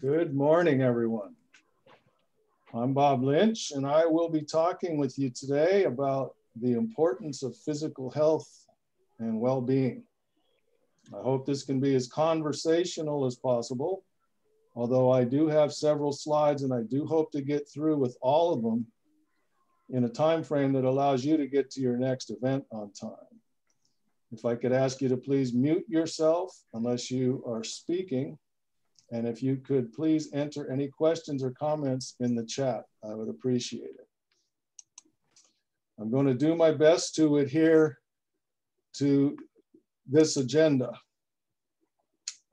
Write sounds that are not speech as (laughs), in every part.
Good morning, everyone. I'm Bob Lynch, and I will be talking with you today about the importance of physical health and well being. I hope this can be as conversational as possible, although I do have several slides and I do hope to get through with all of them in a time frame that allows you to get to your next event on time. If I could ask you to please mute yourself unless you are speaking and if you could please enter any questions or comments in the chat, I would appreciate it. I'm going to do my best to adhere to this agenda.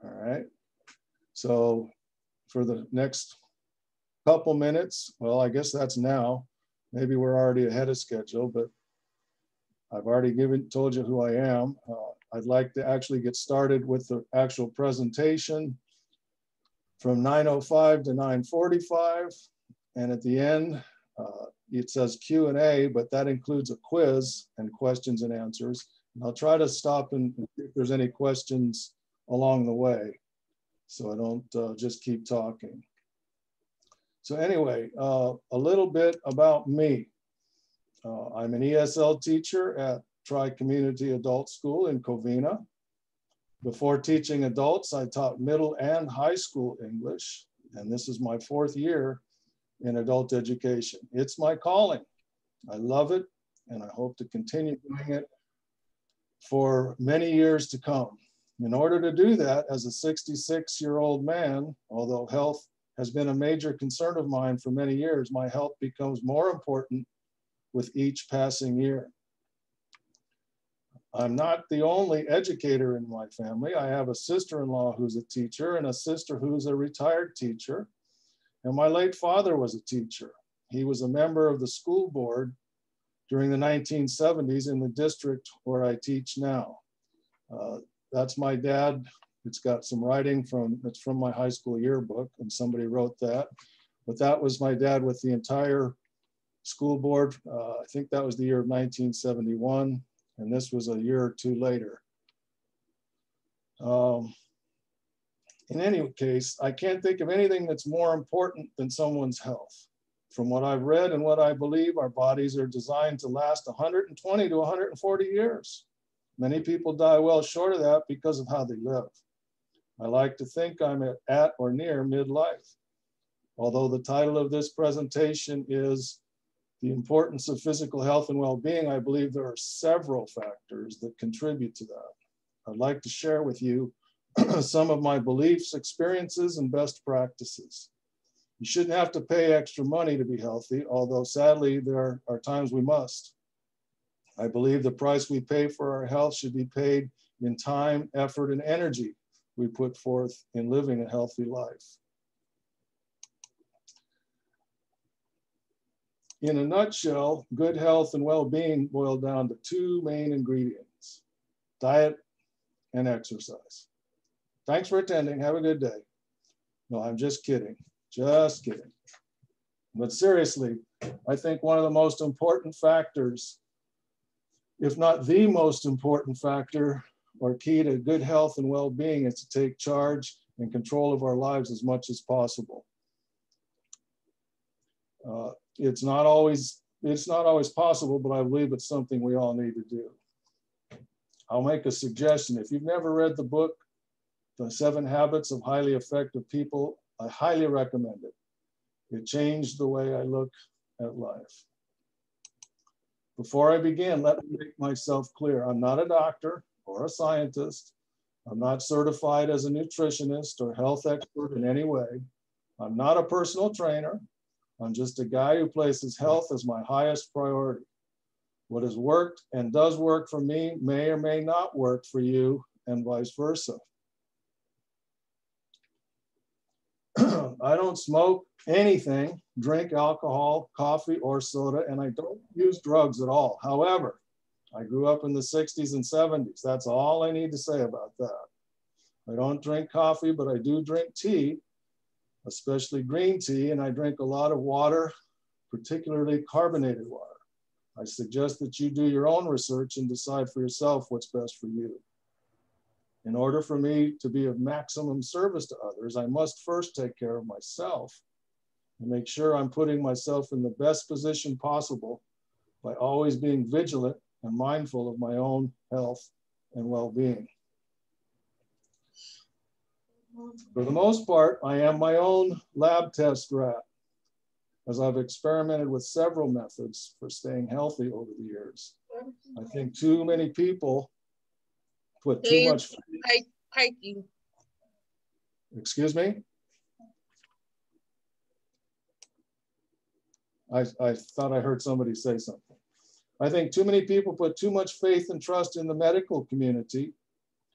All right. So for the next couple minutes, well, I guess that's now. Maybe we're already ahead of schedule, but I've already given told you who I am. Uh, I'd like to actually get started with the actual presentation from 9.05 to 9.45. And at the end, uh, it says Q&A, but that includes a quiz and questions and answers. And I'll try to stop and if there's any questions along the way so I don't uh, just keep talking. So anyway, uh, a little bit about me. Uh, I'm an ESL teacher at Tri-Community Adult School in Covina. Before teaching adults, I taught middle and high school English, and this is my fourth year in adult education. It's my calling. I love it, and I hope to continue doing it for many years to come. In order to do that, as a 66 year old man, although health has been a major concern of mine for many years, my health becomes more important with each passing year. I'm not the only educator in my family. I have a sister-in-law who's a teacher and a sister who's a retired teacher. And my late father was a teacher. He was a member of the school board during the 1970s in the district where I teach now. Uh, that's my dad. It's got some writing from, it's from my high school yearbook and somebody wrote that. But that was my dad with the entire school board. Uh, I think that was the year of 1971 and this was a year or two later. Um, in any case, I can't think of anything that's more important than someone's health. From what I've read and what I believe, our bodies are designed to last 120 to 140 years. Many people die well short of that because of how they live. I like to think I'm at, at or near midlife. Although the title of this presentation is the importance of physical health and well-being, I believe there are several factors that contribute to that. I'd like to share with you (clears throat) some of my beliefs, experiences, and best practices. You shouldn't have to pay extra money to be healthy, although sadly there are times we must. I believe the price we pay for our health should be paid in time, effort, and energy we put forth in living a healthy life. In a nutshell, good health and well-being boil down to two main ingredients, diet and exercise. Thanks for attending. Have a good day. No, I'm just kidding. Just kidding. But seriously, I think one of the most important factors, if not the most important factor or key to good health and well-being is to take charge and control of our lives as much as possible. Uh, it's not always it's not always possible, but I believe it's something we all need to do. I'll make a suggestion. If you've never read the book, The Seven Habits of Highly Effective People, I highly recommend it. It changed the way I look at life. Before I begin, let me make myself clear. I'm not a doctor or a scientist. I'm not certified as a nutritionist or health expert in any way. I'm not a personal trainer. I'm just a guy who places health as my highest priority. What has worked and does work for me may or may not work for you, and vice versa. (clears throat) I don't smoke anything, drink alcohol, coffee, or soda, and I don't use drugs at all. However, I grew up in the 60s and 70s. That's all I need to say about that. I don't drink coffee, but I do drink tea, especially green tea, and I drink a lot of water, particularly carbonated water. I suggest that you do your own research and decide for yourself what's best for you. In order for me to be of maximum service to others, I must first take care of myself and make sure I'm putting myself in the best position possible by always being vigilant and mindful of my own health and well-being. For the most part, I am my own lab test rat, as I've experimented with several methods for staying healthy over the years. I think too many people put too much. Hiking. Excuse me? I, I thought I heard somebody say something. I think too many people put too much faith and trust in the medical community.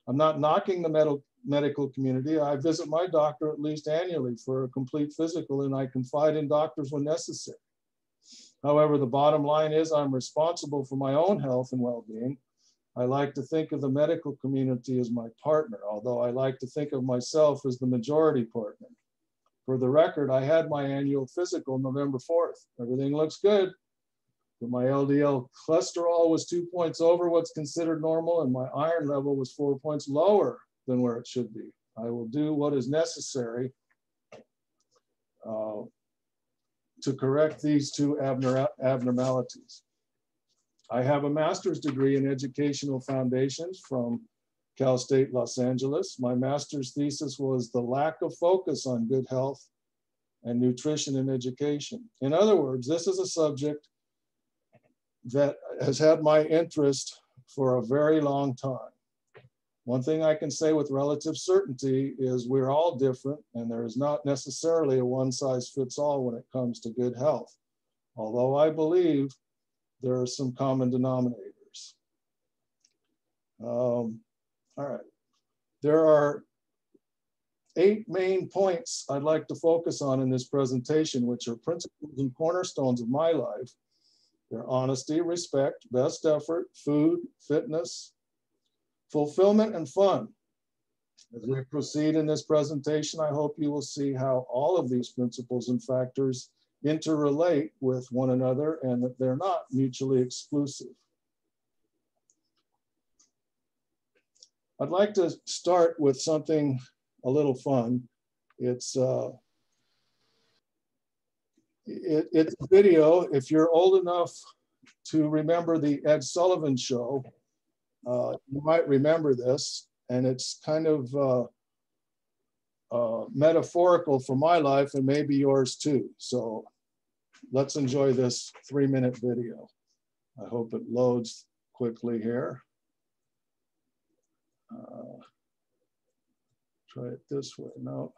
I'm not knocking the medical medical community. I visit my doctor at least annually for a complete physical and I confide in doctors when necessary. However, the bottom line is I'm responsible for my own health and well-being. I like to think of the medical community as my partner, although I like to think of myself as the majority partner. For the record, I had my annual physical November 4th. Everything looks good but my LDL cholesterol was two points over what's considered normal, and my iron level was four points lower than where it should be. I will do what is necessary uh, to correct these two abnormalities. I have a master's degree in educational foundations from Cal State Los Angeles. My master's thesis was the lack of focus on good health and nutrition in education. In other words, this is a subject that has had my interest for a very long time. One thing I can say with relative certainty is we're all different and there is not necessarily a one size fits all when it comes to good health. Although I believe there are some common denominators. Um, all right. There are eight main points I'd like to focus on in this presentation, which are principles and cornerstones of my life their honesty, respect, best effort, food, fitness, fulfillment, and fun. As we proceed in this presentation, I hope you will see how all of these principles and factors interrelate with one another and that they're not mutually exclusive. I'd like to start with something a little fun. It's uh, it, it's a video. If you're old enough to remember the Ed Sullivan show, uh, you might remember this, and it's kind of uh, uh, metaphorical for my life and maybe yours too. So let's enjoy this three minute video. I hope it loads quickly here. Uh, Try it this way. No.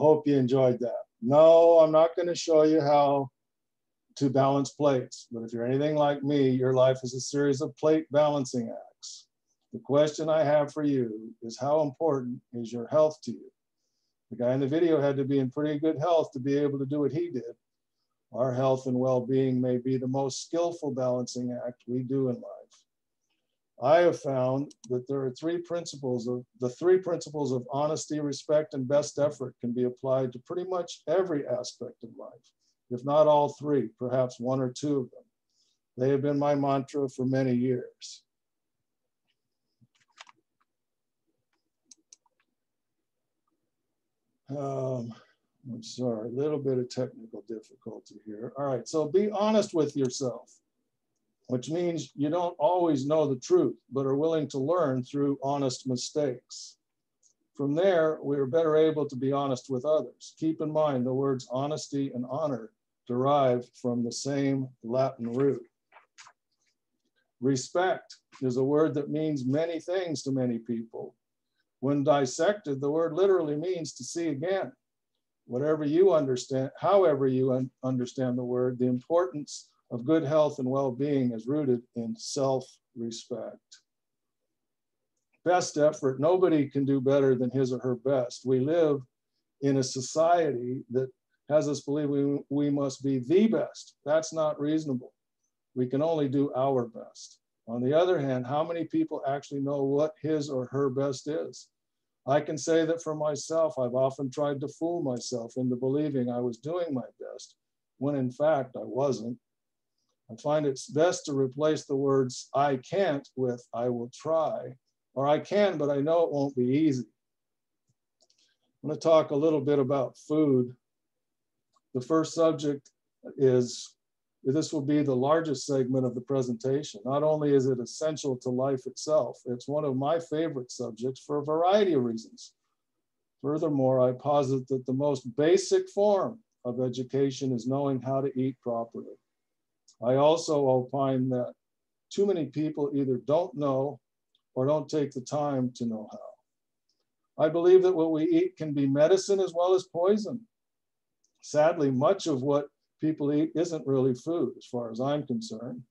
Hope you enjoyed that. No, I'm not going to show you how to balance plates, but if you're anything like me, your life is a series of plate balancing acts. The question I have for you is how important is your health to you? The guy in the video had to be in pretty good health to be able to do what he did. Our health and well-being may be the most skillful balancing act we do in life. I have found that there are three principles of the three principles of honesty, respect, and best effort can be applied to pretty much every aspect of life, if not all three, perhaps one or two of them. They have been my mantra for many years. Um, I'm sorry, a little bit of technical difficulty here. All right, so be honest with yourself which means you don't always know the truth, but are willing to learn through honest mistakes. From there, we are better able to be honest with others. Keep in mind the words honesty and honor derive from the same Latin root. Respect is a word that means many things to many people. When dissected, the word literally means to see again. Whatever you understand, however you un understand the word, the importance of good health and well-being is rooted in self-respect. Best effort, nobody can do better than his or her best. We live in a society that has us believe we, we must be the best. That's not reasonable. We can only do our best. On the other hand, how many people actually know what his or her best is? I can say that for myself, I've often tried to fool myself into believing I was doing my best, when in fact I wasn't. I find it's best to replace the words I can't with I will try, or I can, but I know it won't be easy. I'm going to talk a little bit about food. The first subject is this will be the largest segment of the presentation. Not only is it essential to life itself, it's one of my favorite subjects for a variety of reasons. Furthermore, I posit that the most basic form of education is knowing how to eat properly. I also opine that too many people either don't know or don't take the time to know how. I believe that what we eat can be medicine as well as poison. Sadly, much of what people eat isn't really food, as far as I'm concerned.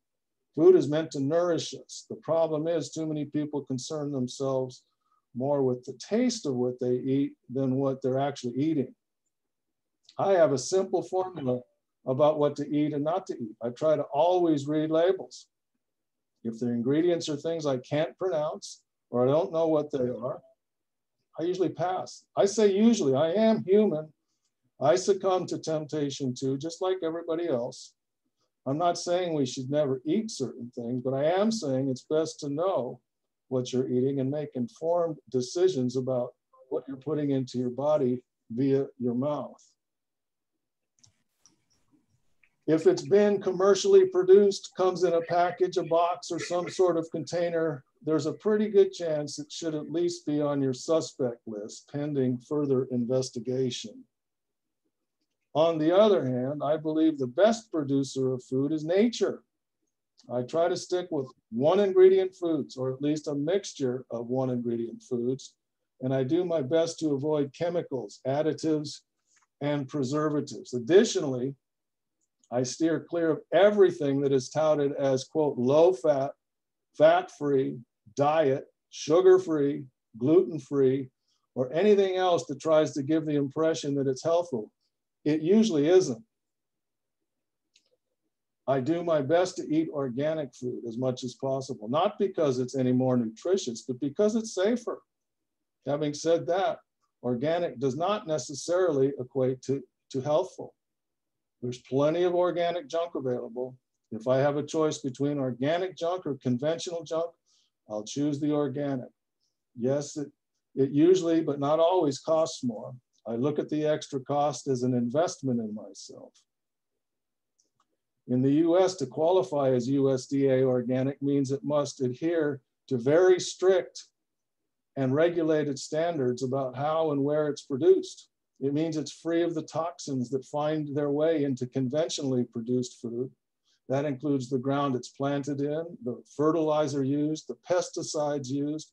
Food is meant to nourish us. The problem is, too many people concern themselves more with the taste of what they eat than what they're actually eating. I have a simple formula about what to eat and not to eat. I try to always read labels. If the ingredients are things I can't pronounce or I don't know what they are, I usually pass. I say usually, I am human I succumb to temptation too, just like everybody else. I'm not saying we should never eat certain things, but I am saying it's best to know what you're eating and make informed decisions about what you're putting into your body via your mouth. If it's been commercially produced, comes in a package, a box, or some sort of container, there's a pretty good chance it should at least be on your suspect list pending further investigation. On the other hand, I believe the best producer of food is nature. I try to stick with one ingredient foods, or at least a mixture of one ingredient foods. And I do my best to avoid chemicals, additives, and preservatives. Additionally, I steer clear of everything that is touted as, quote, low fat, fat free, diet, sugar free, gluten free, or anything else that tries to give the impression that it's healthful. It usually isn't. I do my best to eat organic food as much as possible, not because it's any more nutritious, but because it's safer. Having said that, organic does not necessarily equate to, to healthful. There's plenty of organic junk available. If I have a choice between organic junk or conventional junk, I'll choose the organic. Yes, it, it usually, but not always costs more. I look at the extra cost as an investment in myself. In the US, to qualify as USDA organic means it must adhere to very strict and regulated standards about how and where it's produced. It means it's free of the toxins that find their way into conventionally produced food. That includes the ground it's planted in, the fertilizer used, the pesticides used,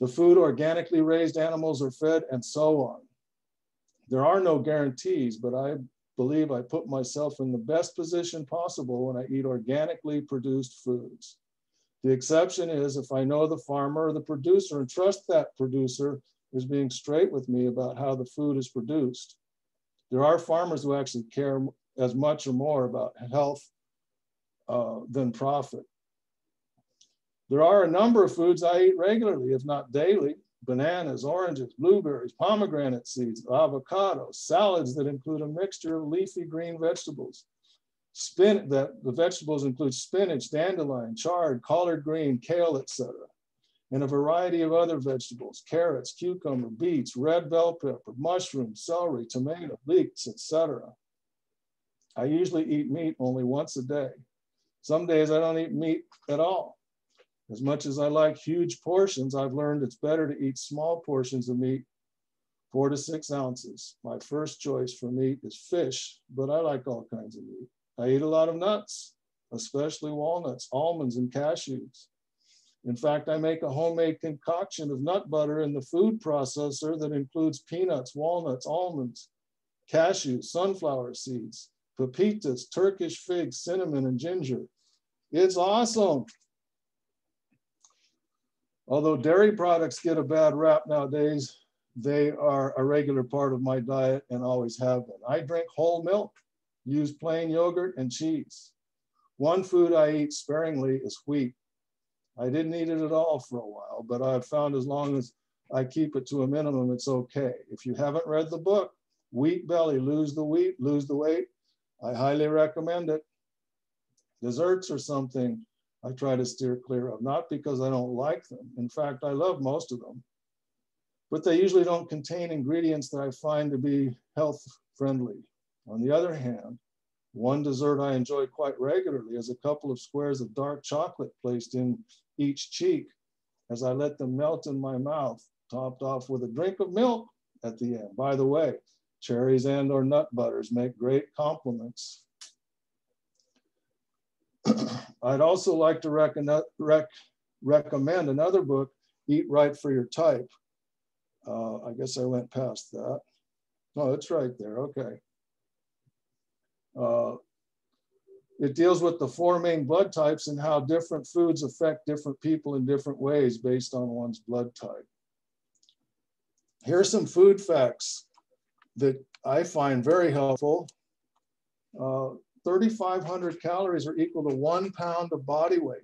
the food organically raised animals are fed, and so on. There are no guarantees, but I believe I put myself in the best position possible when I eat organically produced foods. The exception is if I know the farmer or the producer and trust that producer is being straight with me about how the food is produced. There are farmers who actually care as much or more about health uh, than profit. There are a number of foods I eat regularly, if not daily, bananas, oranges, blueberries, pomegranate seeds, avocados, salads that include a mixture of leafy green vegetables. Spin that the vegetables include spinach, dandelion, chard, collard green, kale, etc. And a variety of other vegetables, carrots, cucumber, beets, red bell pepper, mushrooms, celery, tomato, leeks, etc. I usually eat meat only once a day. Some days I don't eat meat at all. As much as I like huge portions, I've learned it's better to eat small portions of meat, four to six ounces. My first choice for meat is fish, but I like all kinds of meat. I eat a lot of nuts. especially walnuts, almonds, and cashews. In fact, I make a homemade concoction of nut butter in the food processor that includes peanuts, walnuts, almonds, cashews, sunflower seeds, pepitas, Turkish figs, cinnamon, and ginger. It's awesome. Although dairy products get a bad rap nowadays, they are a regular part of my diet and always have been. I drink whole milk, use plain yogurt and cheese. One food I eat sparingly is wheat. I didn't eat it at all for a while, but I've found as long as I keep it to a minimum, it's okay. If you haven't read the book, Wheat Belly, Lose the Wheat, Lose the Weight, I highly recommend it. Desserts are something I try to steer clear of, not because I don't like them. In fact, I love most of them, but they usually don't contain ingredients that I find to be health friendly. On the other hand, one dessert I enjoy quite regularly is a couple of squares of dark chocolate placed in each cheek as I let them melt in my mouth, topped off with a drink of milk at the end. By the way, cherries and or nut butters make great complements. (clears throat) I'd also like to rec rec recommend another book, Eat Right for Your Type. Uh, I guess I went past that. Oh, it's right there, okay. Uh, it deals with the four main blood types and how different foods affect different people in different ways based on one's blood type. Here are some food facts that I find very helpful. Uh, 3,500 calories are equal to one pound of body weight.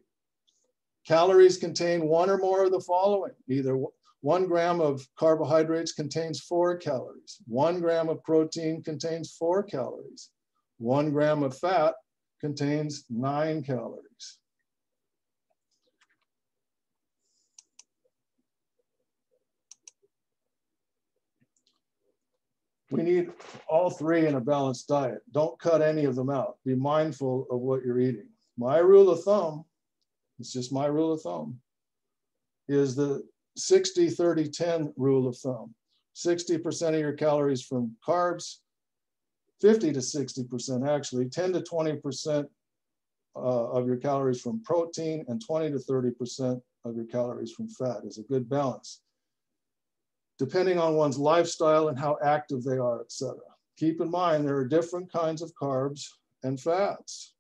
Calories contain one or more of the following. Either one gram of carbohydrates contains four calories. One gram of protein contains four calories. One gram of fat contains nine calories. We need all three in a balanced diet. Don't cut any of them out. Be mindful of what you're eating. My rule of thumb, it's just my rule of thumb, is the 60, 30, 10 rule of thumb. 60% of your calories from carbs, 50 to 60% actually, 10 to 20% uh, of your calories from protein and 20 to 30% of your calories from fat is a good balance depending on one's lifestyle and how active they are, etc. Keep in mind, there are different kinds of carbs and fats.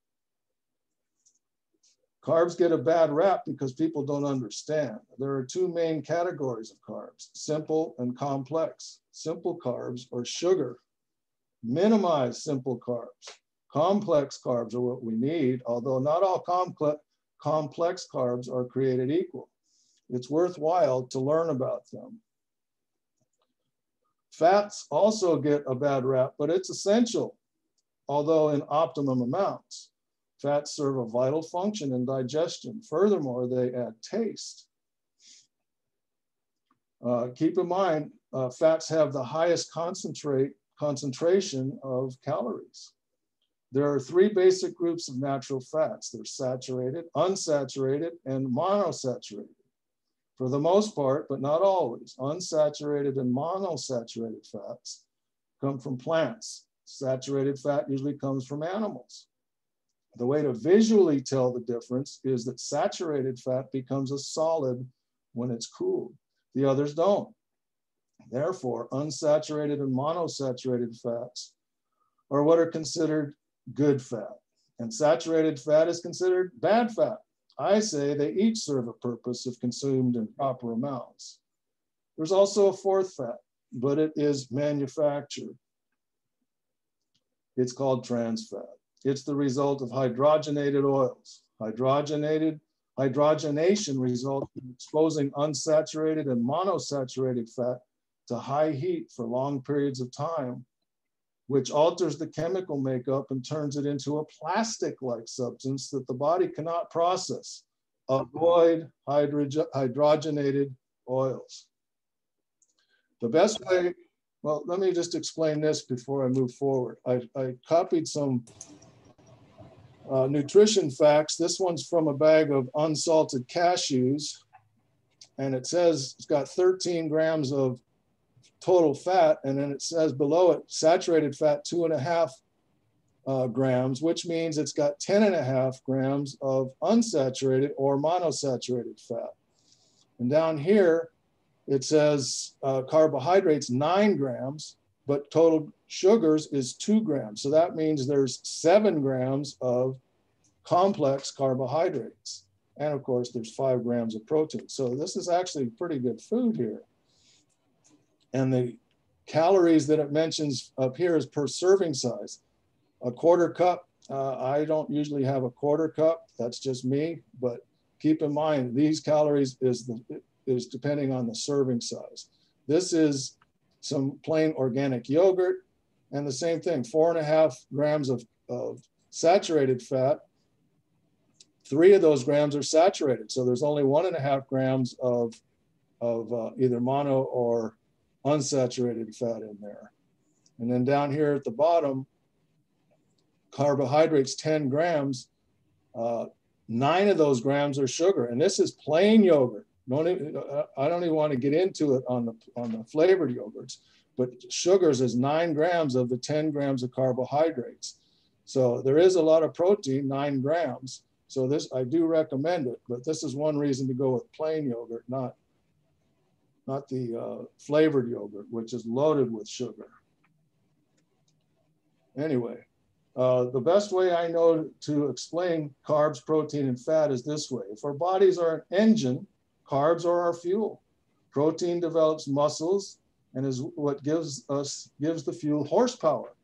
Carbs get a bad rap because people don't understand. There are two main categories of carbs, simple and complex. Simple carbs are sugar. Minimize simple carbs. Complex carbs are what we need, although not all complex, complex carbs are created equal. It's worthwhile to learn about them. Fats also get a bad rap, but it's essential, although in optimum amounts. Fats serve a vital function in digestion. Furthermore, they add taste. Uh, keep in mind, uh, fats have the highest concentrate concentration of calories. There are three basic groups of natural fats. They're saturated, unsaturated, and monosaturated. For the most part, but not always, unsaturated and monosaturated fats come from plants. Saturated fat usually comes from animals. The way to visually tell the difference is that saturated fat becomes a solid when it's cooled. The others don't. Therefore, unsaturated and monosaturated fats are what are considered good fat. And saturated fat is considered bad fat. I say they each serve a purpose if consumed in proper amounts. There's also a fourth fat, but it is manufactured. It's called trans fat. It's the result of hydrogenated oils. Hydrogenated hydrogenation results in exposing unsaturated and monosaturated fat to high heat for long periods of time which alters the chemical makeup and turns it into a plastic-like substance that the body cannot process. Avoid hydrogen hydrogenated oils. The best way, well, let me just explain this before I move forward. I, I copied some uh, nutrition facts. This one's from a bag of unsalted cashews, and it says it's got 13 grams of total fat, and then it says below it, saturated fat, two and a half uh, grams, which means it's got 10 and a half grams of unsaturated or monosaturated fat. And down here, it says uh, carbohydrates nine grams, but total sugars is two grams. So that means there's seven grams of complex carbohydrates. And of course, there's five grams of protein. So this is actually pretty good food here. And the calories that it mentions up here is per serving size. A quarter cup, uh, I don't usually have a quarter cup. That's just me. But keep in mind, these calories is, the, is depending on the serving size. This is some plain organic yogurt. And the same thing, four and a half grams of, of saturated fat. Three of those grams are saturated. So there's only one and a half grams of, of uh, either mono or unsaturated fat in there. And then down here at the bottom, carbohydrates 10 grams, uh, nine of those grams are sugar. And this is plain yogurt. Don't even, uh, I don't even want to get into it on the, on the flavored yogurts, but sugars is nine grams of the 10 grams of carbohydrates. So there is a lot of protein, nine grams. So this, I do recommend it, but this is one reason to go with plain yogurt, not not the uh, flavored yogurt, which is loaded with sugar. Anyway, uh, the best way I know to explain carbs, protein, and fat is this way. If our bodies are an engine, carbs are our fuel. Protein develops muscles and is what gives us gives the fuel horsepower.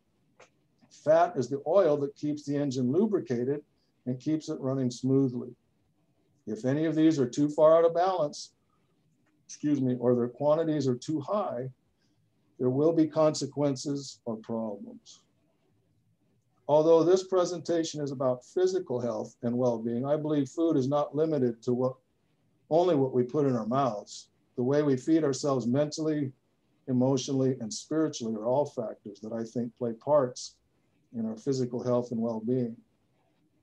Fat is the oil that keeps the engine lubricated and keeps it running smoothly. If any of these are too far out of balance, excuse me, or their quantities are too high, there will be consequences or problems. Although this presentation is about physical health and well-being, I believe food is not limited to what only what we put in our mouths. The way we feed ourselves mentally, emotionally, and spiritually are all factors that I think play parts in our physical health and well-being.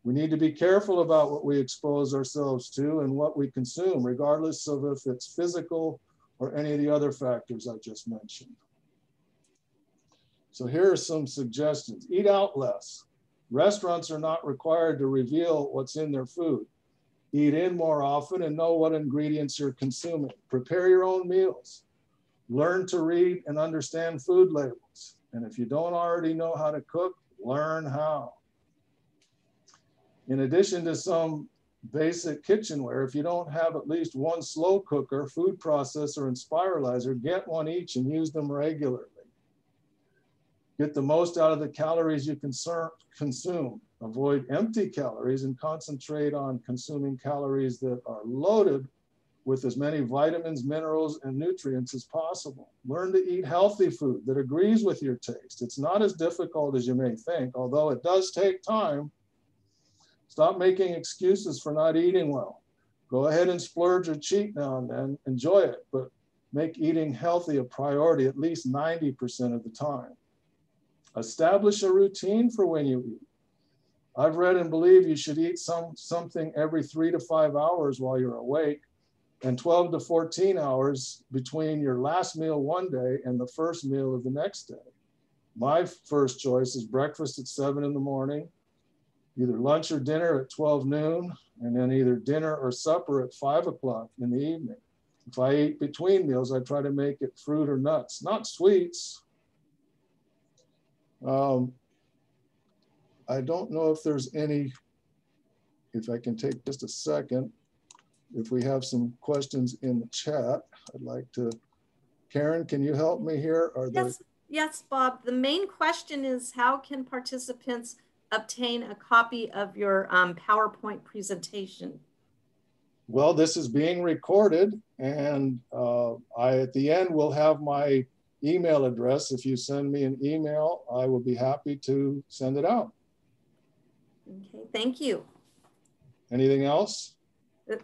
We need to be careful about what we expose ourselves to and what we consume, regardless of if it's physical or any of the other factors I just mentioned. So here are some suggestions. Eat out less. Restaurants are not required to reveal what's in their food. Eat in more often and know what ingredients you're consuming. Prepare your own meals. Learn to read and understand food labels. And if you don't already know how to cook, learn how. In addition to some basic kitchenware, if you don't have at least one slow cooker, food processor, and spiralizer, get one each and use them regularly. Get the most out of the calories you consume. Avoid empty calories and concentrate on consuming calories that are loaded with as many vitamins, minerals, and nutrients as possible. Learn to eat healthy food that agrees with your taste. It's not as difficult as you may think, although it does take time Stop making excuses for not eating well. Go ahead and splurge or cheat now and then. Enjoy it, but make eating healthy a priority at least 90% of the time. Establish a routine for when you eat. I've read and believe you should eat some, something every three to five hours while you're awake and 12 to 14 hours between your last meal one day and the first meal of the next day. My first choice is breakfast at seven in the morning, either lunch or dinner at 12 noon, and then either dinner or supper at five o'clock in the evening. If I eat between meals, I try to make it fruit or nuts, not sweets. Um, I don't know if there's any, if I can take just a second, if we have some questions in the chat, I'd like to, Karen, can you help me here? Are yes, there... yes, Bob. The main question is how can participants obtain a copy of your um, PowerPoint presentation? Well, this is being recorded and uh, I, at the end, will have my email address. If you send me an email, I will be happy to send it out. Okay, thank you. Anything else?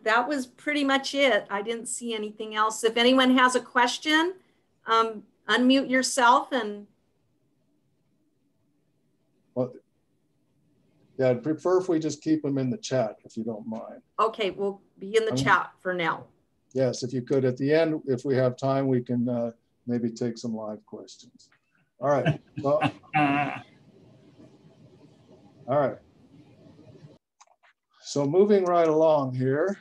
That was pretty much it. I didn't see anything else. If anyone has a question, um, unmute yourself and. Well, yeah, I'd prefer if we just keep them in the chat, if you don't mind. Okay, we'll be in the um, chat for now. Yes, if you could, at the end, if we have time, we can uh, maybe take some live questions. All right. Well, (laughs) All right. So moving right along here.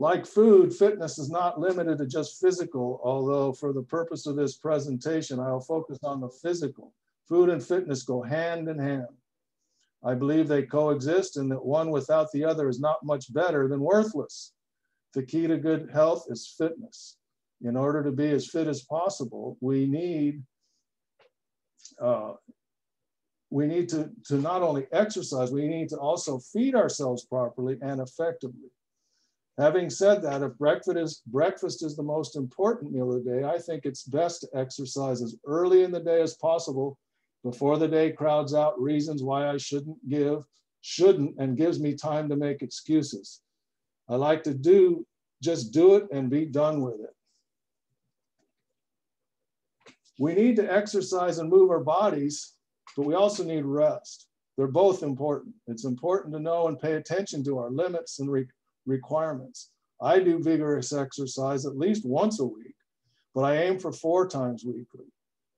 Like food, fitness is not limited to just physical, although for the purpose of this presentation, I'll focus on the physical. Food and fitness go hand in hand. I believe they coexist and that one without the other is not much better than worthless. The key to good health is fitness. In order to be as fit as possible, we need uh, we need to, to not only exercise, we need to also feed ourselves properly and effectively. Having said that, if breakfast is, breakfast is the most important meal of the day, I think it's best to exercise as early in the day as possible before the day crowds out reasons why I shouldn't give, shouldn't, and gives me time to make excuses. I like to do, just do it and be done with it. We need to exercise and move our bodies, but we also need rest. They're both important. It's important to know and pay attention to our limits and requirements. I do vigorous exercise at least once a week, but I aim for four times weekly.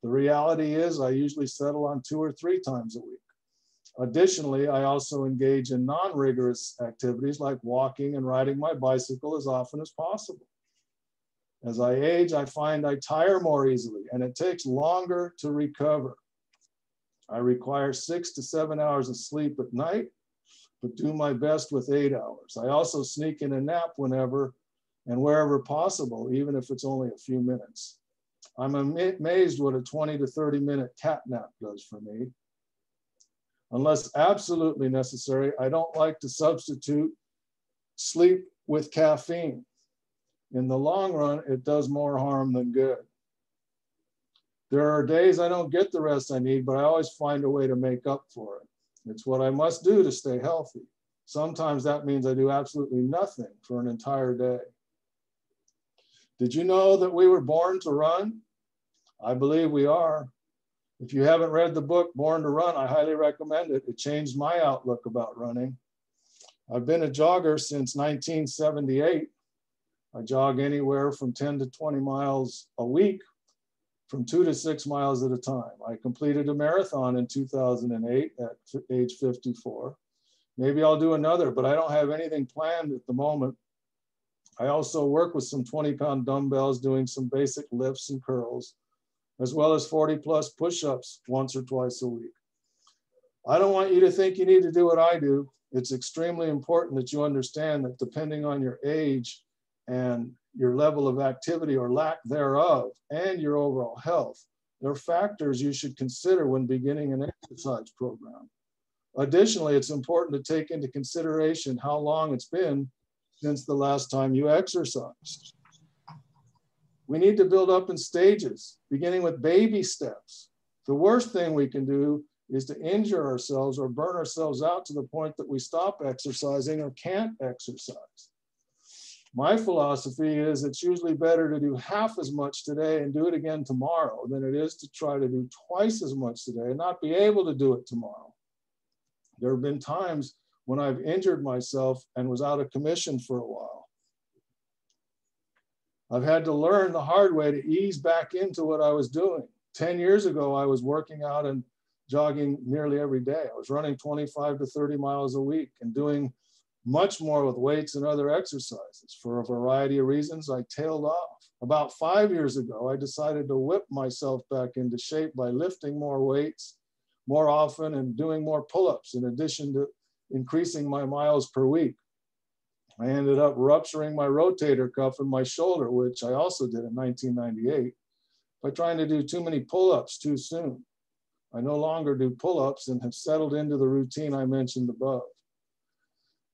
The reality is I usually settle on two or three times a week. Additionally, I also engage in non-rigorous activities like walking and riding my bicycle as often as possible. As I age, I find I tire more easily and it takes longer to recover. I require six to seven hours of sleep at night but do my best with eight hours. I also sneak in a nap whenever and wherever possible, even if it's only a few minutes. I'm amazed what a 20 to 30 minute cat nap does for me. Unless absolutely necessary, I don't like to substitute sleep with caffeine. In the long run, it does more harm than good. There are days I don't get the rest I need, but I always find a way to make up for it. It's what I must do to stay healthy. Sometimes that means I do absolutely nothing for an entire day. Did you know that we were born to run? I believe we are. If you haven't read the book Born to Run, I highly recommend it. It changed my outlook about running. I've been a jogger since 1978. I jog anywhere from 10 to 20 miles a week from two to six miles at a time. I completed a marathon in 2008 at age 54. Maybe I'll do another, but I don't have anything planned at the moment. I also work with some 20 pound dumbbells doing some basic lifts and curls, as well as 40 plus push-ups once or twice a week. I don't want you to think you need to do what I do. It's extremely important that you understand that depending on your age and your level of activity or lack thereof, and your overall health. They're factors you should consider when beginning an exercise program. Additionally, it's important to take into consideration how long it's been since the last time you exercised. We need to build up in stages, beginning with baby steps. The worst thing we can do is to injure ourselves or burn ourselves out to the point that we stop exercising or can't exercise. My philosophy is it's usually better to do half as much today and do it again tomorrow than it is to try to do twice as much today and not be able to do it tomorrow. There have been times when I've injured myself and was out of commission for a while. I've had to learn the hard way to ease back into what I was doing. 10 years ago, I was working out and jogging nearly every day. I was running 25 to 30 miles a week and doing much more with weights and other exercises. For a variety of reasons, I tailed off. About five years ago, I decided to whip myself back into shape by lifting more weights more often and doing more pull-ups in addition to increasing my miles per week. I ended up rupturing my rotator cuff in my shoulder, which I also did in 1998, by trying to do too many pull-ups too soon. I no longer do pull-ups and have settled into the routine I mentioned above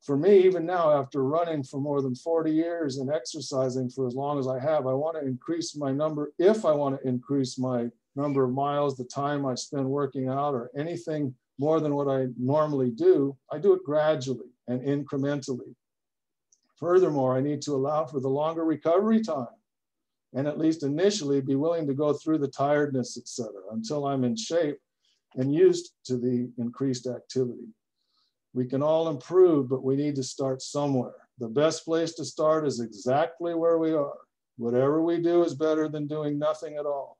for me, even now, after running for more than 40 years and exercising for as long as I have, I want to increase my number. If I want to increase my number of miles, the time I spend working out, or anything more than what I normally do, I do it gradually and incrementally. Furthermore, I need to allow for the longer recovery time and at least initially be willing to go through the tiredness, etc., until I'm in shape and used to the increased activity. We can all improve, but we need to start somewhere. The best place to start is exactly where we are. Whatever we do is better than doing nothing at all.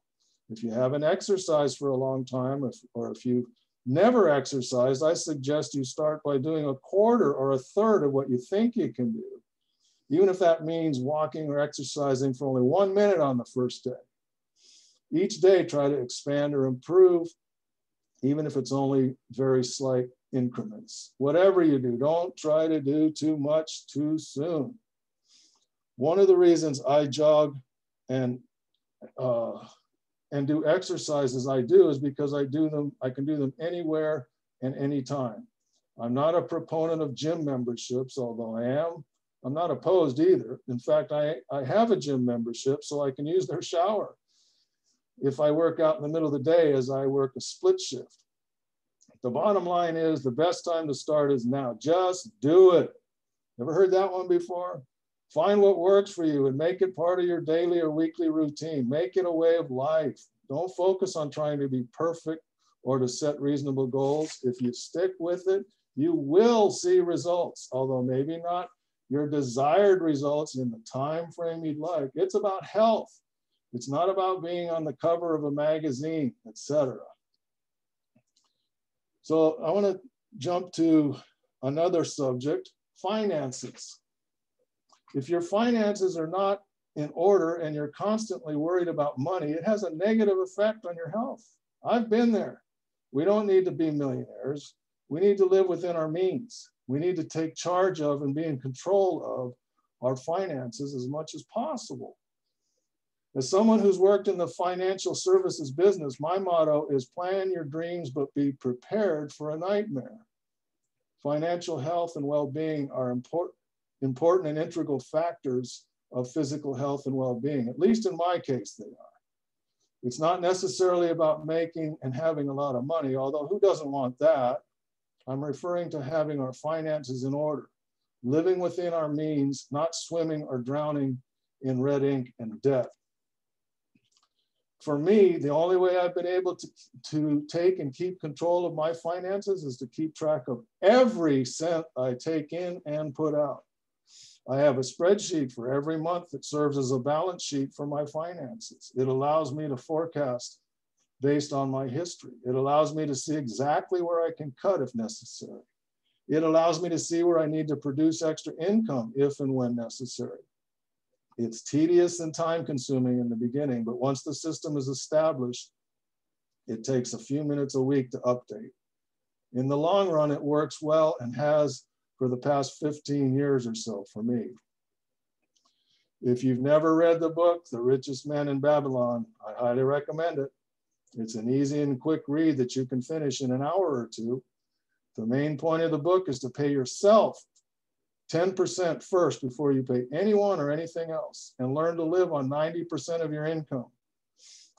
If you haven't exercised for a long time, if, or if you never exercised, I suggest you start by doing a quarter or a third of what you think you can do, even if that means walking or exercising for only one minute on the first day. Each day, try to expand or improve, even if it's only very slight increments. Whatever you do, don't try to do too much too soon. One of the reasons I jog and uh, and do exercises I do is because I do them, I can do them anywhere and anytime. I'm not a proponent of gym memberships, although I am. I'm not opposed either. In fact, I, I have a gym membership so I can use their shower if I work out in the middle of the day as I work a split shift. The bottom line is the best time to start is now. Just do it. Ever heard that one before? Find what works for you and make it part of your daily or weekly routine. Make it a way of life. Don't focus on trying to be perfect or to set reasonable goals. If you stick with it, you will see results, although maybe not your desired results in the time frame you'd like. It's about health. It's not about being on the cover of a magazine, etc. So I want to jump to another subject, finances. If your finances are not in order and you're constantly worried about money, it has a negative effect on your health. I've been there. We don't need to be millionaires. We need to live within our means. We need to take charge of and be in control of our finances as much as possible. As someone who's worked in the financial services business, my motto is plan your dreams, but be prepared for a nightmare. Financial health and well being are important important and integral factors of physical health and well-being. At least in my case, they are. It's not necessarily about making and having a lot of money, although who doesn't want that? I'm referring to having our finances in order, living within our means, not swimming or drowning in red ink and debt. For me, the only way I've been able to, to take and keep control of my finances is to keep track of every cent I take in and put out. I have a spreadsheet for every month that serves as a balance sheet for my finances. It allows me to forecast based on my history. It allows me to see exactly where I can cut if necessary. It allows me to see where I need to produce extra income if and when necessary. It's tedious and time consuming in the beginning, but once the system is established, it takes a few minutes a week to update. In the long run, it works well and has for the past 15 years or so for me. If you've never read the book, The Richest Man in Babylon, I highly recommend it. It's an easy and quick read that you can finish in an hour or two. The main point of the book is to pay yourself 10% first before you pay anyone or anything else and learn to live on 90% of your income.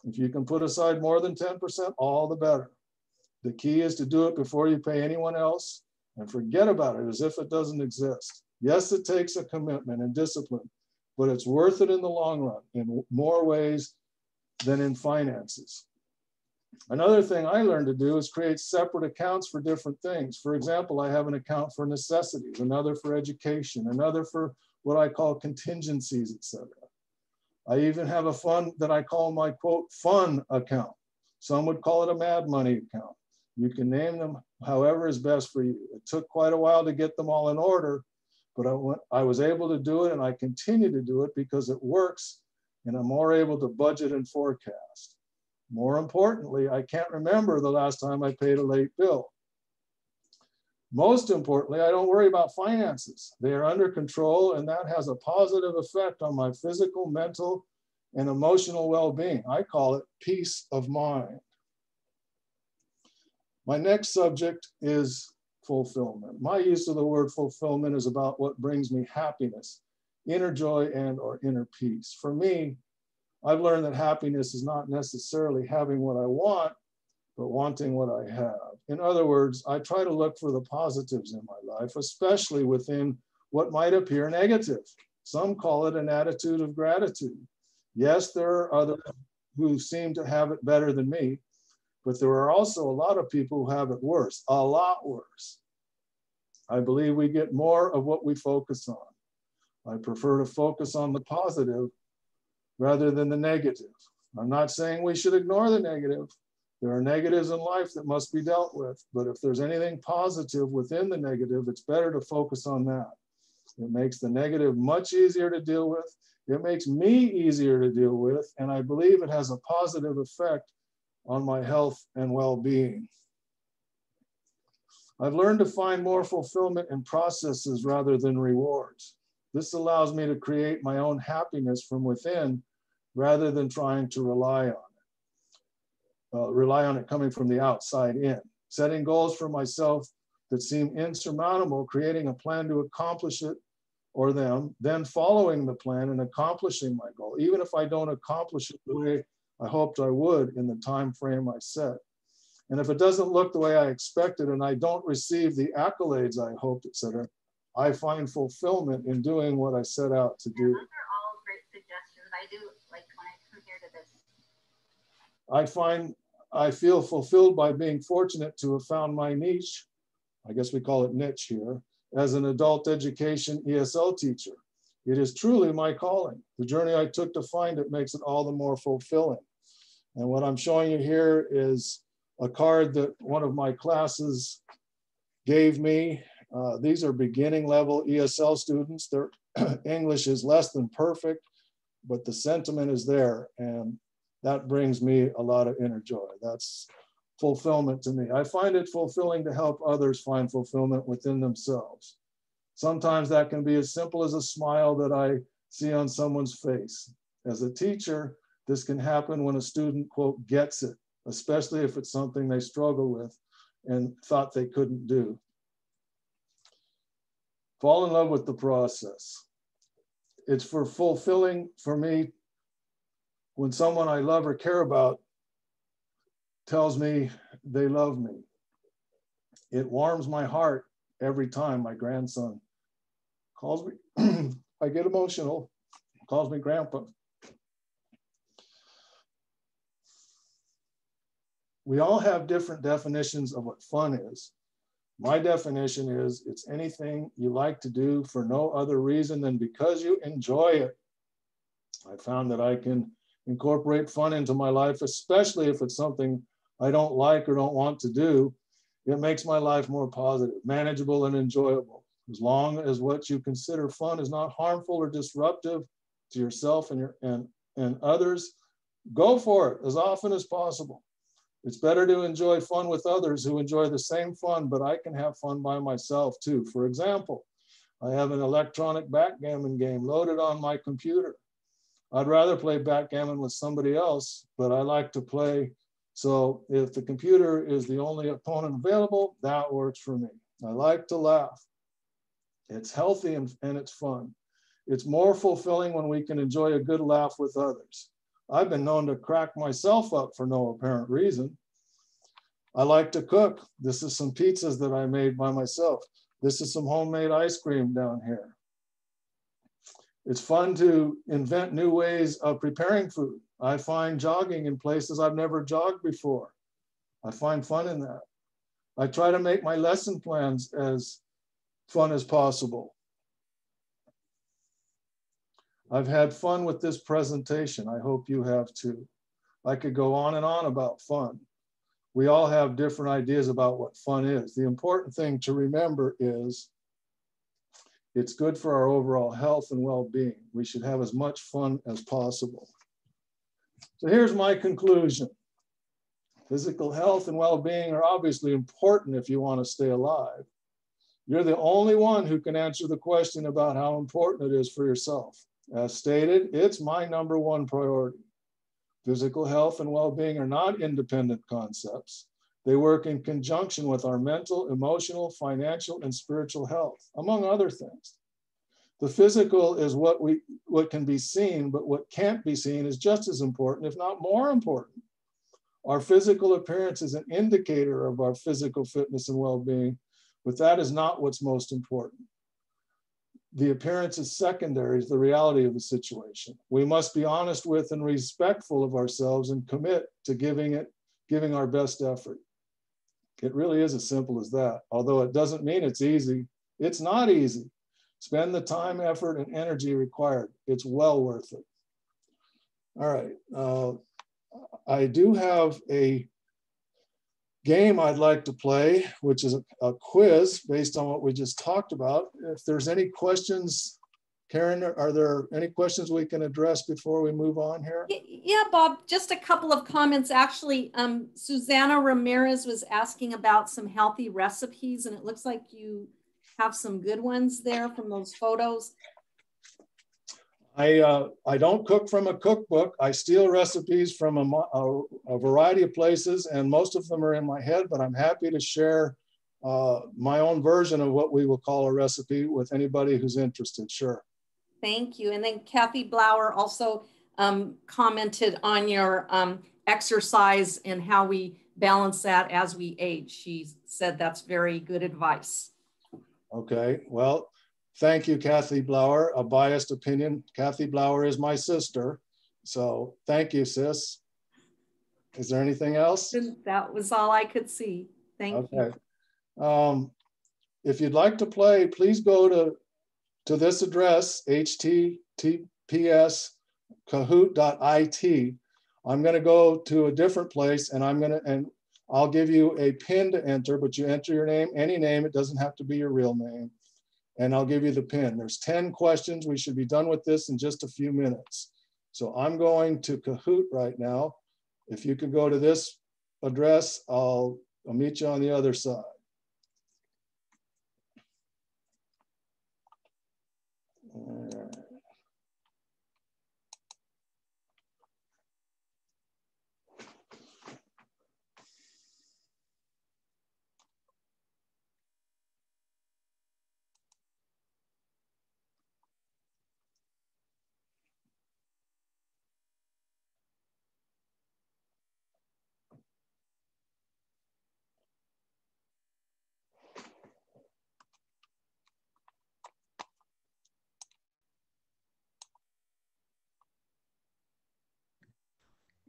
If you can put aside more than 10%, all the better. The key is to do it before you pay anyone else and forget about it as if it doesn't exist. Yes, it takes a commitment and discipline, but it's worth it in the long run in more ways than in finances. Another thing I learned to do is create separate accounts for different things. For example, I have an account for necessities, another for education, another for what I call contingencies, etc. I even have a fund that I call my quote fun account. Some would call it a mad money account. You can name them however is best for you. It took quite a while to get them all in order, but I, went, I was able to do it and I continue to do it because it works and I'm more able to budget and forecast. More importantly, I can't remember the last time I paid a late bill. Most importantly, I don't worry about finances. They are under control and that has a positive effect on my physical, mental, and emotional well-being. I call it peace of mind. My next subject is fulfillment. My use of the word fulfillment is about what brings me happiness, inner joy and or inner peace. For me, I've learned that happiness is not necessarily having what I want, but wanting what I have. In other words, I try to look for the positives in my life, especially within what might appear negative. Some call it an attitude of gratitude. Yes, there are others who seem to have it better than me, but there are also a lot of people who have it worse, a lot worse. I believe we get more of what we focus on. I prefer to focus on the positive rather than the negative. I'm not saying we should ignore the negative. There are negatives in life that must be dealt with, but if there's anything positive within the negative, it's better to focus on that. It makes the negative much easier to deal with. It makes me easier to deal with, and I believe it has a positive effect on my health and well-being. I've learned to find more fulfillment in processes rather than rewards. This allows me to create my own happiness from within rather than trying to rely on it. Uh, rely on it coming from the outside in. Setting goals for myself that seem insurmountable, creating a plan to accomplish it or them, then following the plan and accomplishing my goal, even if I don't accomplish it the way I hoped I would in the time frame I set. And if it doesn't look the way I expected and I don't receive the accolades I hoped, etc., I find fulfillment in doing what I set out to do. those are all great suggestions. I do like when I come here to this. I find I feel fulfilled by being fortunate to have found my niche. I guess we call it niche here as an adult education ESL teacher. It is truly my calling. The journey I took to find it makes it all the more fulfilling. And what I'm showing you here is a card that one of my classes gave me. Uh, these are beginning level ESL students. Their (clears throat) English is less than perfect, but the sentiment is there. And that brings me a lot of inner joy. That's fulfillment to me. I find it fulfilling to help others find fulfillment within themselves. Sometimes that can be as simple as a smile that I see on someone's face. As a teacher, this can happen when a student, quote, gets it, especially if it's something they struggle with and thought they couldn't do. Fall in love with the process. It's for fulfilling for me when someone I love or care about tells me they love me. It warms my heart every time my grandson calls me. (clears throat) I get emotional, calls me grandpa. We all have different definitions of what fun is. My definition is it's anything you like to do for no other reason than because you enjoy it. I found that I can incorporate fun into my life, especially if it's something I don't like or don't want to do. It makes my life more positive, manageable, and enjoyable. As long as what you consider fun is not harmful or disruptive to yourself and, your, and, and others, go for it as often as possible. It's better to enjoy fun with others who enjoy the same fun, but I can have fun by myself too. For example, I have an electronic backgammon game loaded on my computer. I'd rather play backgammon with somebody else, but I like to play. So if the computer is the only opponent available, that works for me. I like to laugh. It's healthy and, and it's fun. It's more fulfilling when we can enjoy a good laugh with others. I've been known to crack myself up for no apparent reason. I like to cook. This is some pizzas that I made by myself. This is some homemade ice cream down here. It's fun to invent new ways of preparing food. I find jogging in places I've never jogged before. I find fun in that. I try to make my lesson plans as fun as possible. I've had fun with this presentation. I hope you have too. I could go on and on about fun. We all have different ideas about what fun is. The important thing to remember is it's good for our overall health and well-being. We should have as much fun as possible. So here's my conclusion. Physical health and well-being are obviously important if you want to stay alive. You're the only one who can answer the question about how important it is for yourself. As stated, it's my number one priority. Physical health and well-being are not independent concepts. They work in conjunction with our mental, emotional, financial, and spiritual health, among other things. The physical is what we what can be seen, but what can't be seen is just as important, if not more important. Our physical appearance is an indicator of our physical fitness and well-being, but that is not what's most important the appearance is secondary to the reality of the situation. We must be honest with and respectful of ourselves and commit to giving it, giving our best effort. It really is as simple as that. Although it doesn't mean it's easy, it's not easy. Spend the time, effort, and energy required. It's well worth it. All right. Uh, I do have a game I'd like to play, which is a, quiz based on what we just talked about. If there's any questions, Karen, are there any questions we can address before we move on here? Yeah, Bob, just a couple of comments. Actually, um, Susanna Ramirez was asking about some healthy recipes, and it looks like you have some good ones there from those photos. I, uh, I don't cook from a cookbook. I steal recipes from a, a, a, variety of places, and most of them are in my head, but I'm happy to share uh, my own version of what we will call a recipe with anybody who's interested, sure. Thank you. And then Kathy Blower also um, commented on your um, exercise and how we balance that as we age. She said that's very good advice. Okay, well, Thank you, Kathy Blower. A biased opinion. Kathy Blower is my sister. So thank you, sis. Is there anything else? That was all I could see. Thank okay. you. Um, if you'd like to play, please go to, to this address, https kahoot.it. I'm going to go to a different place and I'm going to, and I'll give you a pin to enter, but you enter your name, any name. It doesn't have to be your real name and I'll give you the pin. There's 10 questions. We should be done with this in just a few minutes. So I'm going to Kahoot right now. If you could go to this address, I'll, I'll meet you on the other side.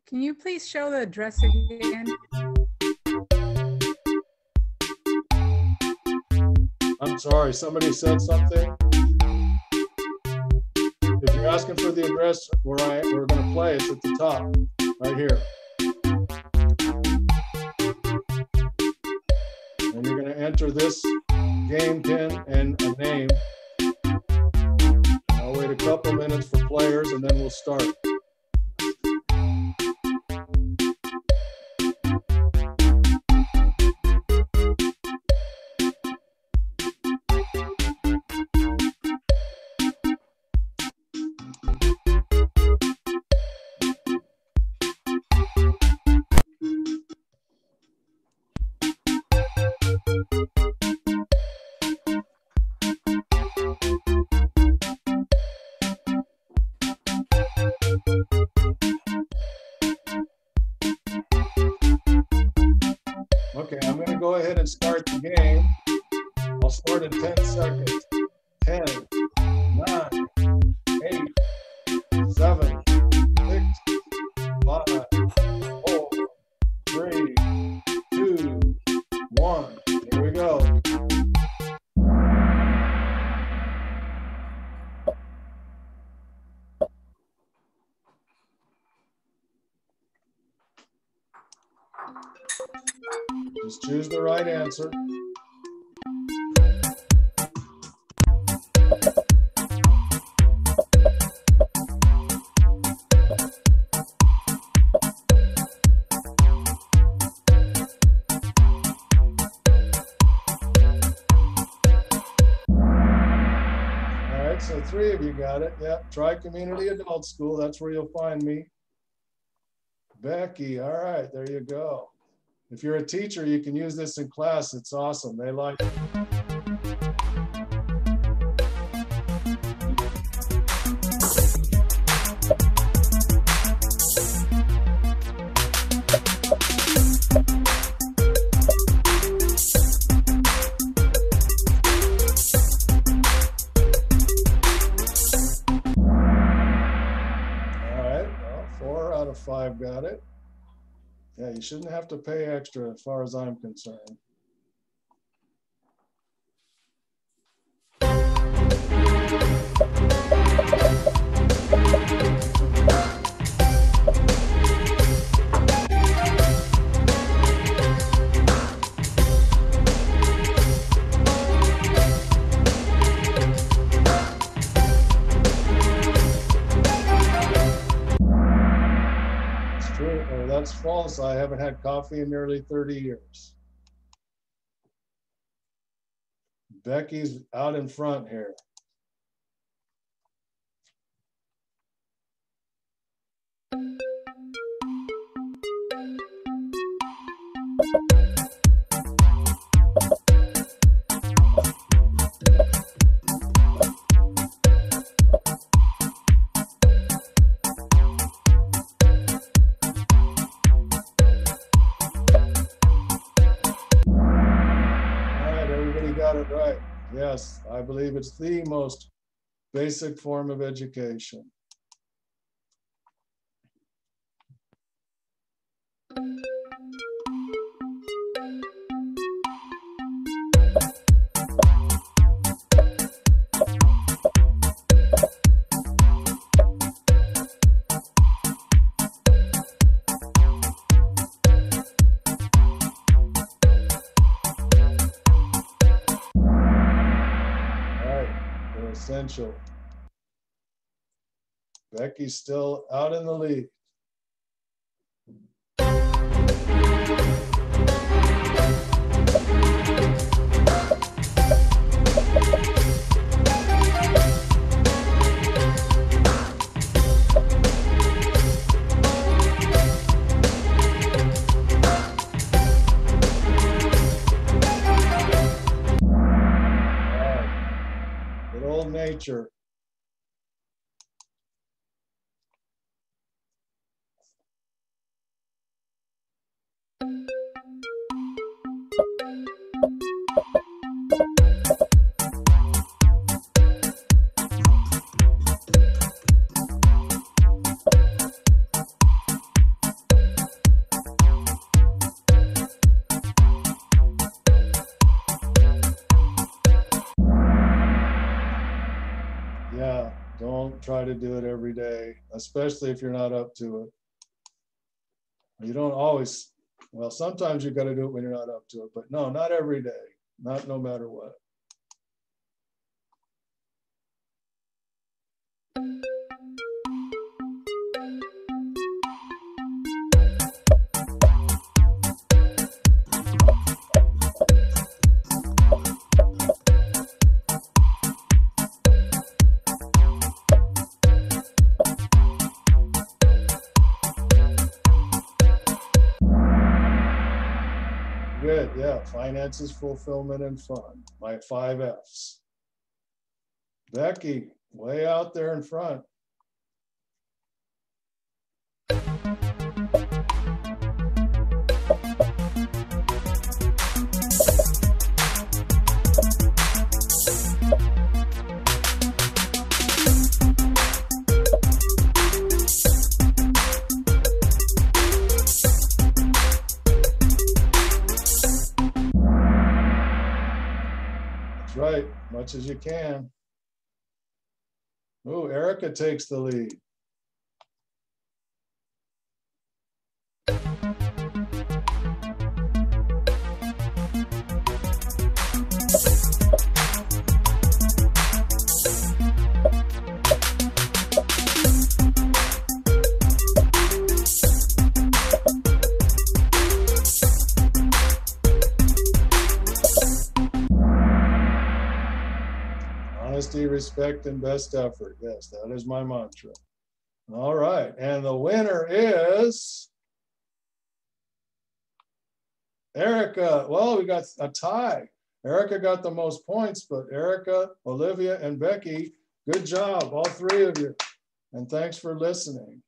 Can you please show the address again? I'm sorry, somebody said something. If you're asking for the address where I we're gonna play, it's at the top, right here. And you're gonna enter this game pin and a name. I'll wait a couple minutes for players and then we'll start. Just Community Adult School. That's where you'll find me. Becky, all right, there you go. If you're a teacher, you can use this in class. It's awesome. They like it. Yeah, you shouldn't have to pay extra as far as I'm concerned. Yes, I haven't had coffee in nearly 30 years. Becky's out in front here. I believe it's the most basic form of education. Becky's still out in the lead. Nature. To do it every day, especially if you're not up to it. You don't always, well, sometimes you've got to do it when you're not up to it, but no, not every day, not no matter what. Finances, fulfillment, and fun. My five F's. Becky, way out there in front. Much as you can. Oh, Erica takes the lead. Respect, and best effort. Yes, that is my mantra. All right, and the winner is Erica. Well, we got a tie. Erica got the most points, but Erica, Olivia, and Becky, good job, all three of you. And thanks for listening.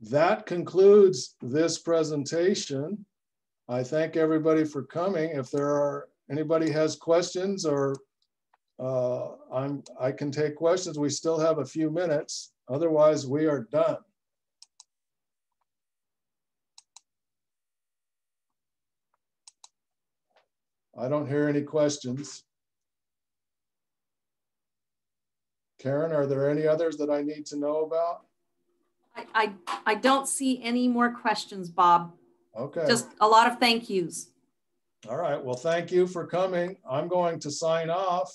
That concludes this presentation. I thank everybody for coming. If there are anybody has questions or uh, I'm, I can take questions. We still have a few minutes. Otherwise, we are done. I don't hear any questions. Karen, are there any others that I need to know about? I, I, I don't see any more questions, Bob. Okay. Just a lot of thank yous. All right. Well, thank you for coming. I'm going to sign off.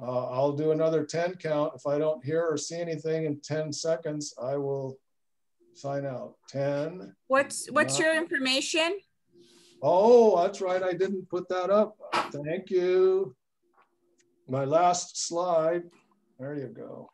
Uh, I'll do another 10 count. If I don't hear or see anything in 10 seconds, I will sign out. 10. What's, what's Nine. your information? Oh, that's right. I didn't put that up. Thank you. My last slide. There you go.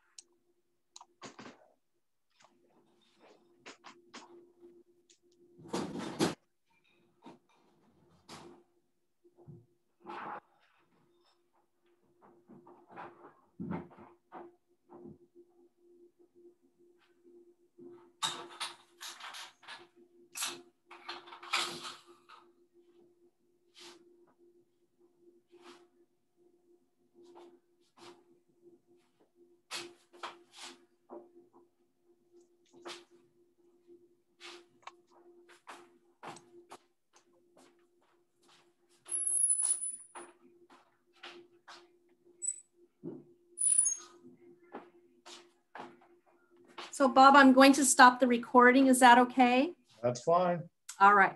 So Bob, I'm going to stop the recording. Is that okay? That's fine. All right.